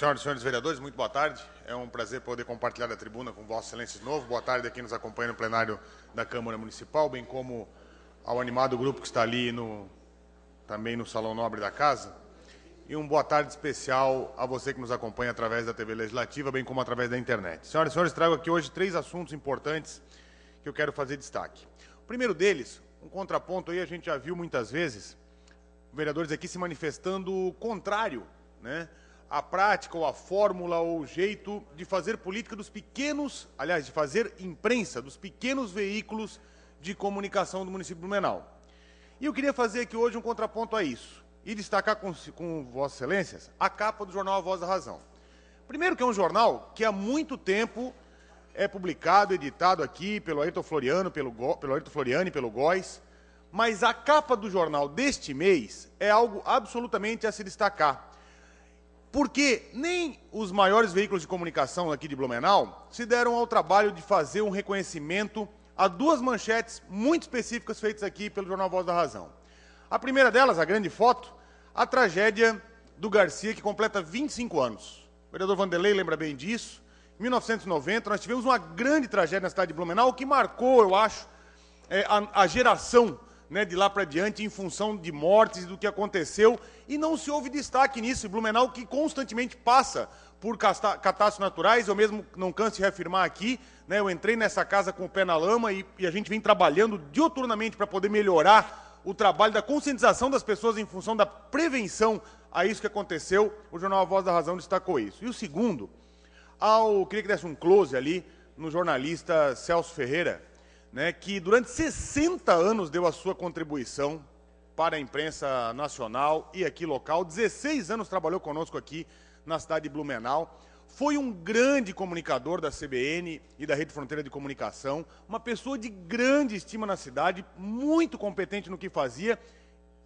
Senhoras e senhores vereadores, muito boa tarde. É um prazer poder compartilhar a tribuna com Vossa Excelência de novo. Boa tarde a quem nos acompanha no plenário da Câmara Municipal, bem como ao animado grupo que está ali no, também no Salão Nobre da Casa. E um boa tarde especial a você que nos acompanha através da TV Legislativa, bem como através da internet. Senhoras e senhores, trago aqui hoje três assuntos importantes que eu quero fazer destaque. O primeiro deles, um contraponto aí, a gente já viu muitas vezes vereadores aqui se manifestando contrário, né? A prática ou a fórmula ou o jeito de fazer política dos pequenos, aliás, de fazer imprensa dos pequenos veículos de comunicação do município de Blumenau. E eu queria fazer aqui hoje um contraponto a isso e destacar com, com Vossas Excelências a capa do jornal A Voz da Razão. Primeiro que é um jornal que há muito tempo é publicado, editado aqui pelo Ayrton Floriano, pelo, pelo Ayrton Floriano e pelo Góis, mas a capa do jornal deste mês é algo absolutamente a se destacar. Porque nem os maiores veículos de comunicação aqui de Blumenau se deram ao trabalho de fazer um reconhecimento a duas manchetes muito específicas feitas aqui pelo jornal Voz da Razão. A primeira delas, a grande foto, a tragédia do Garcia, que completa 25 anos. O vereador Vanderlei lembra bem disso. Em 1990, nós tivemos uma grande tragédia na cidade de Blumenau, que marcou, eu acho, é, a, a geração né, de lá para diante em função de mortes e do que aconteceu, e não se houve destaque nisso. Blumenau, que constantemente passa por catástrofes naturais, eu mesmo não canso de reafirmar aqui, né, eu entrei nessa casa com o pé na lama e, e a gente vem trabalhando dioturnamente para poder melhorar o trabalho da conscientização das pessoas em função da prevenção a isso que aconteceu. O jornal A Voz da Razão destacou isso. E o segundo, ao, queria que desse um close ali no jornalista Celso Ferreira, né, que durante 60 anos deu a sua contribuição para a imprensa nacional e aqui local. 16 anos trabalhou conosco aqui na cidade de Blumenau. Foi um grande comunicador da CBN e da Rede Fronteira de Comunicação, uma pessoa de grande estima na cidade, muito competente no que fazia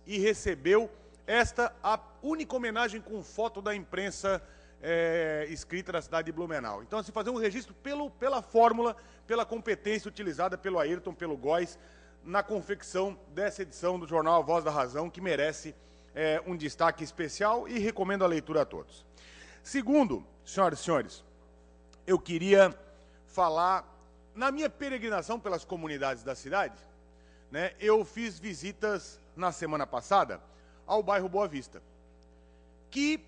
e recebeu esta a única homenagem com foto da imprensa é, escrita na cidade de Blumenau. Então, assim, fazer um registro pelo, pela fórmula, pela competência utilizada pelo Ayrton, pelo Góis, na confecção dessa edição do jornal A Voz da Razão, que merece é, um destaque especial e recomendo a leitura a todos. Segundo, senhoras e senhores, eu queria falar, na minha peregrinação pelas comunidades da cidade, né, eu fiz visitas na semana passada ao bairro Boa Vista, que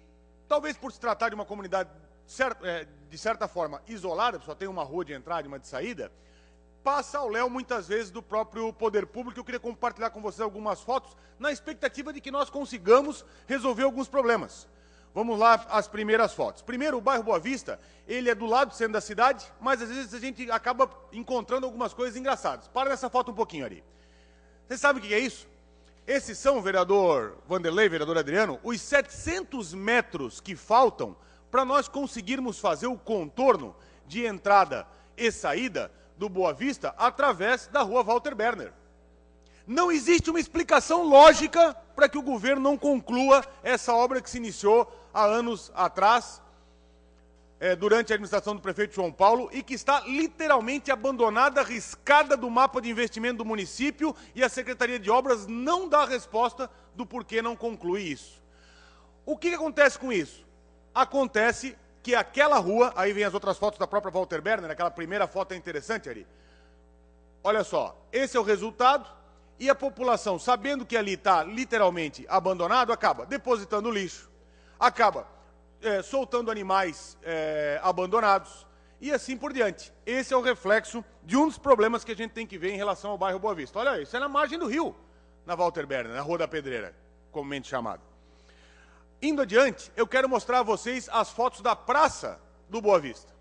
Talvez por se tratar de uma comunidade, é, de certa forma, isolada, só tem uma rua de entrada e uma de saída, passa ao léu muitas vezes do próprio poder público. Eu queria compartilhar com vocês algumas fotos, na expectativa de que nós consigamos resolver alguns problemas. Vamos lá as primeiras fotos. Primeiro, o bairro Boa Vista, ele é do lado do centro da cidade, mas às vezes a gente acaba encontrando algumas coisas engraçadas. Para nessa foto um pouquinho ali. Você sabe o que é isso? Esses são, vereador Vanderlei, vereador Adriano, os 700 metros que faltam para nós conseguirmos fazer o contorno de entrada e saída do Boa Vista através da rua Walter Berner. Não existe uma explicação lógica para que o governo não conclua essa obra que se iniciou há anos atrás é, durante a administração do prefeito João Paulo e que está literalmente abandonada, riscada do mapa de investimento do município e a Secretaria de Obras não dá resposta do porquê não conclui isso. O que, que acontece com isso? Acontece que aquela rua, aí vem as outras fotos da própria Walter Berner, aquela primeira foto é interessante ali. Olha só, esse é o resultado e a população, sabendo que ali está literalmente abandonado, acaba depositando lixo, acaba é, soltando animais é, abandonados e assim por diante. Esse é o reflexo de um dos problemas que a gente tem que ver em relação ao bairro Boa Vista. Olha, isso é na margem do rio, na Walter Berner, na Rua da Pedreira, comumente chamado. Indo adiante, eu quero mostrar a vocês as fotos da praça do Boa Vista.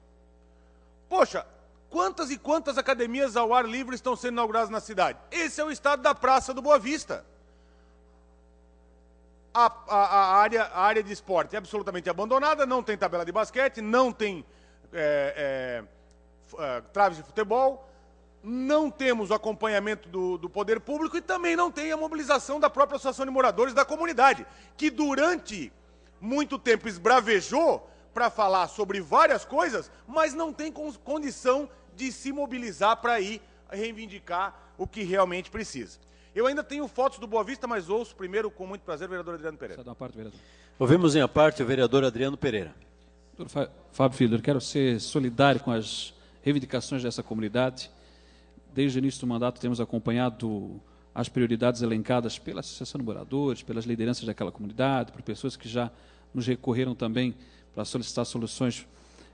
Poxa, quantas e quantas academias ao ar livre estão sendo inauguradas na cidade? Esse é o estado da praça do Boa Vista a, a, a, área, a área de esporte é absolutamente abandonada, não tem tabela de basquete, não tem é, é, é, traves de futebol, não temos o acompanhamento do, do, poder público e também não tem a mobilização da própria Associação de Moradores da comunidade, que durante muito tempo esbravejou para falar sobre várias coisas, mas não tem condição de se mobilizar para ir reivindicar o que realmente precisa. Eu ainda tenho fotos do Boa Vista, mas ouço primeiro com muito prazer o vereador Adriano Pereira. Só parte, vereador. Ouvimos em a parte o vereador Adriano Pereira. Fábio Filho, eu quero ser solidário com as reivindicações dessa comunidade. Desde o início do mandato temos acompanhado as prioridades elencadas pela Associação de Moradores, pelas lideranças daquela comunidade, por pessoas que já nos recorreram também para solicitar soluções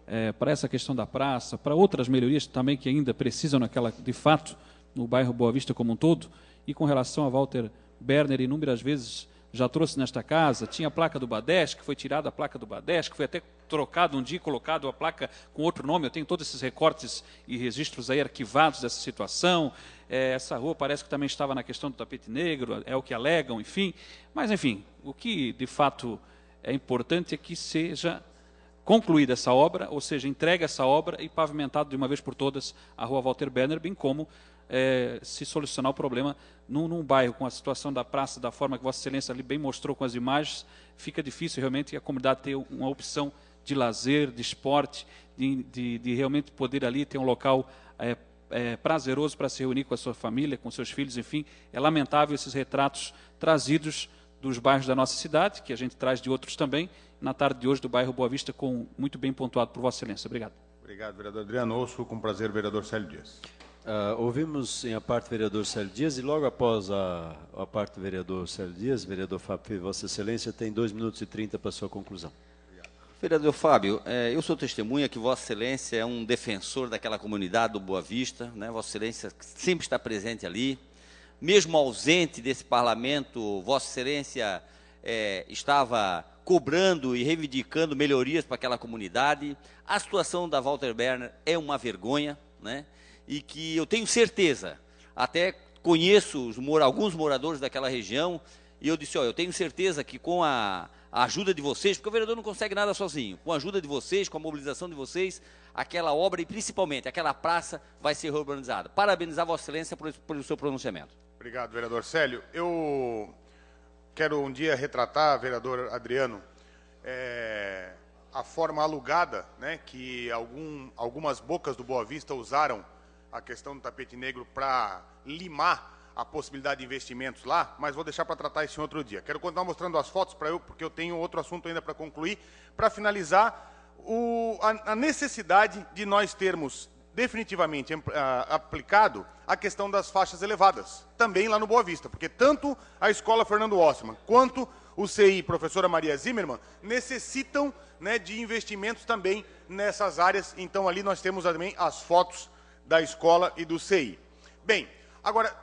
é, para essa questão da praça, para outras melhorias também que ainda precisam naquela, de fato, no bairro Boa Vista como um todo. E com relação a Walter Berner, inúmeras vezes já trouxe nesta casa, tinha a placa do Badesh, que foi tirada a placa do Badesh, que foi até trocado um dia colocado a placa com outro nome. Eu tenho todos esses recortes e registros aí arquivados dessa situação. É, essa rua parece que também estava na questão do tapete negro, é o que alegam, enfim. Mas, enfim, o que de fato é importante é que seja concluída essa obra, ou seja, entregue essa obra e pavimentado de uma vez por todas a rua Walter Berner, bem como é, se solucionar o problema num, num, bairro com a situação da praça, da forma que Vossa Excelência ali bem mostrou com as imagens, fica difícil realmente a comunidade ter uma opção de lazer, de esporte, de, de, de realmente poder ali ter um local é, é, prazeroso para se reunir com a sua família, com seus filhos, enfim. É lamentável esses retratos trazidos dos bairros da nossa cidade, que a gente traz de outros também, na tarde de hoje do bairro Boa Vista, com muito bem pontuado por Vossa Excelência. Obrigado. Obrigado, vereador Adriano. Ouço com prazer vereador Célio Dias. Uh, ouvimos em a parte do vereador Célio Dias e logo após a, a parte do vereador Célio Dias, vereador Fábio, Vossa Excelência tem 2 minutos e 30 para sua conclusão. Vereador Fábio, é, eu sou testemunha que Vossa Excelência é um defensor daquela comunidade do Boa Vista, né? Vossa Excelência sempre está presente ali, mesmo ausente desse parlamento, Vossa Excelência é, estava cobrando e reivindicando melhorias para aquela comunidade. A situação da Walter Berner é uma vergonha, né? E que eu tenho certeza, até conheço alguns moradores daquela região, e eu disse, ó, eu tenho certeza que com a, a, ajuda de vocês, porque o vereador não consegue nada sozinho, com a ajuda de vocês, com a mobilização de vocês, aquela obra e principalmente aquela praça vai ser reurbanizada. Parabenizar Vossa Excelência por, pelo seu pronunciamento. Obrigado, vereador Célio. Eu quero um dia retratar, vereador Adriano, é, a forma alugada né, que algum, algumas bocas do Boa Vista usaram a questão do tapete negro para limar a possibilidade de investimentos lá, mas vou deixar para tratar isso em outro dia. Quero continuar mostrando as fotos para eu, porque eu tenho outro assunto ainda para concluir, para finalizar o, a, a, necessidade de nós termos definitivamente a, aplicado a questão das faixas elevadas, também lá no Boa Vista, porque tanto a Escola Fernando Ossman quanto o CI Professora Maria Zimmermann necessitam né, de investimentos também nessas áreas, então ali nós temos também as fotos da escola e do CI. Bem, agora,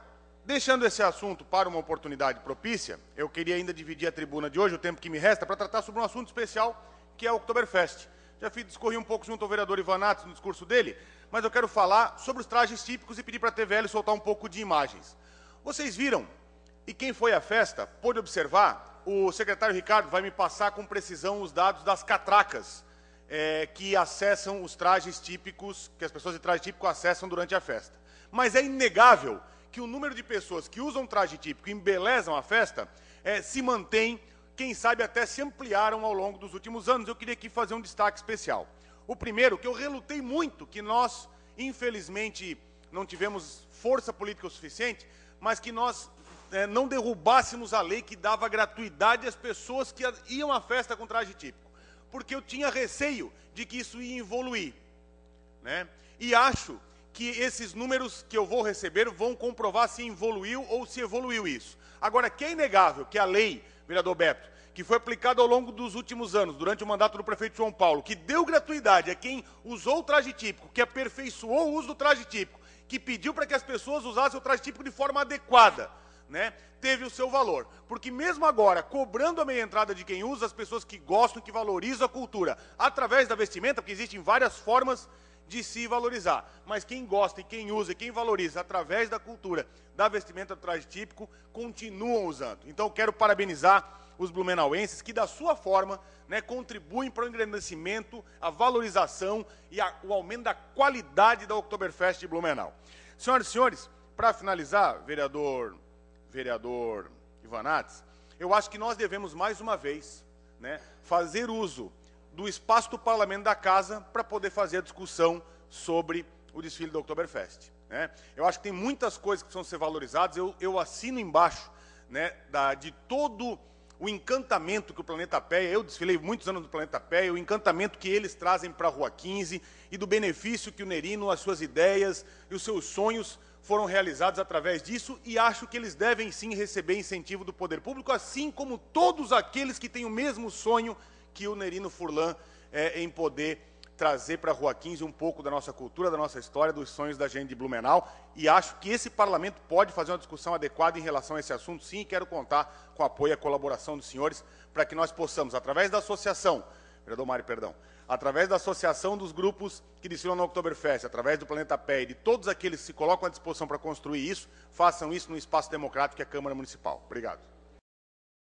deixando esse assunto para uma oportunidade propícia, eu queria ainda dividir a tribuna de hoje, o tempo que me resta, para tratar sobre um assunto especial, que é o Oktoberfest. Já fiz, discorri um pouco junto ao vereador Ivan Natos no discurso dele, mas eu quero falar sobre os trajes típicos e pedir para a TVL soltar um pouco de imagens. Vocês viram, e quem foi à festa pôde observar, o secretário Ricardo vai me passar com precisão os dados das catracas é, que acessam os trajes típicos, que as pessoas de traje típico acessam durante a festa. Mas é inegável que o número de pessoas que usam traje típico e embelezam a festa é, se mantém, quem sabe até se ampliaram ao longo dos últimos anos. Eu queria aqui fazer um destaque especial. O primeiro, que eu relutei muito que nós, infelizmente, não tivemos força política o suficiente, mas que nós é, não derrubássemos a lei que dava gratuidade às pessoas que iam à festa com traje típico porque eu tinha receio de que isso ia evoluir. Né? E acho que esses números que eu vou receber vão comprovar se evoluiu ou se evoluiu isso. Agora, que é inegável que a lei, vereador Beto, que foi aplicada ao longo dos últimos anos, durante o mandato do prefeito João Paulo, que deu gratuidade a quem usou o traje típico, que aperfeiçoou o uso do traje típico, que pediu para que as pessoas usassem o traje típico de forma adequada, né, teve o seu valor. Porque mesmo agora, cobrando a meia entrada de quem usa, as pessoas que gostam, que valorizam a cultura, através da vestimenta, porque existem várias formas de se valorizar. Mas quem gosta e quem usa e quem valoriza através da cultura, da vestimenta do traje típico, continuam usando. Então quero parabenizar os blumenauenses que, da sua forma, né, contribuem para o engrandecimento, a valorização e a, o aumento da qualidade da Oktoberfest de Blumenau. Senhoras e senhores, para finalizar, vereador vereador Ivanates, eu acho que nós devemos mais uma vez né, fazer uso do espaço do parlamento da casa para poder fazer a discussão sobre o desfile do Oktoberfest. Né? Eu acho que tem muitas coisas que precisam ser valorizadas, eu, eu assino embaixo né, da, de todo o encantamento que o Planeta Péia, eu desfilei muitos anos no Planeta Péia, o encantamento que eles trazem para a Rua 15 e do benefício que o Nerino, as suas ideias e os seus sonhos foram realizados através disso e acho que eles devem sim receber incentivo do poder público, assim como todos aqueles que têm o mesmo sonho que o Nerino Furlan é, em poder trazer para a Rua 15 um pouco da nossa cultura, da nossa história, dos sonhos da gente de Blumenau. E acho que esse parlamento pode fazer uma discussão adequada em relação a esse assunto, sim, e quero contar com o apoio e a colaboração dos senhores para que nós possamos, através da associação, vereador Mário, perdão, através da associação dos grupos que desfilam no Oktoberfest, através do Planeta Pé e de todos aqueles que se colocam à disposição para construir isso, façam isso no espaço democrático que é a Câmara Municipal. Obrigado.